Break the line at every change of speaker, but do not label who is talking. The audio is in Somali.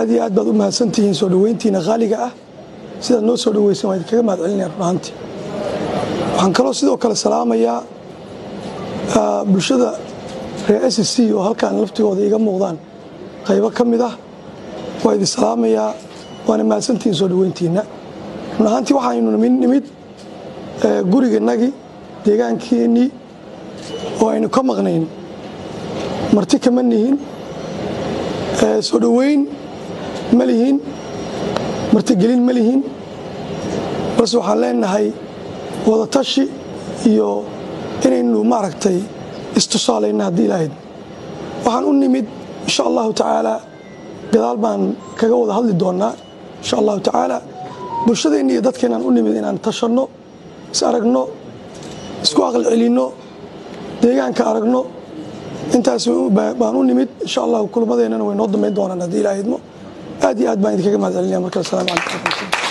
aad iyo aad baad u mahadsantihiin soo dhoweyntiina qaaliga ah. Sidaad noo soo dhoweysan waa idinkaga mahad celinaya run ahaantii waxaan kaloo sidoo kale salaamayaa bulshada reer s c oo halkaan laftigooda iga muuqdaan. Qaybo ka mid ah waa idin salaamayaa waana mahadsantihiin soo dhoweyntiinna run ahaantii nimid guriganagii deegaankeenii oo aynu ka maqnayn. Marti kama nihin. Soo dhoweyn ma lihin martigelin ma lihin balse waxaan leenahay wadatashi iyo inaynu maaragtay istusaalayna haddii ilahayd waxaan u nimid insha allahu tacaala gadaal baan kaga wada hadli doonnaa insha allahu tacaala bulshadeenna iyo dadkeenaan u nimid inaan tashanno is aragno isku aqal celinno deegaanka aragno. Intaas baan u nimid insha allahu kulmadeennana way noo dambayn doonaan haddii ilaahydmo ادی ادب این دیگه ما زالینام سلام علیکم.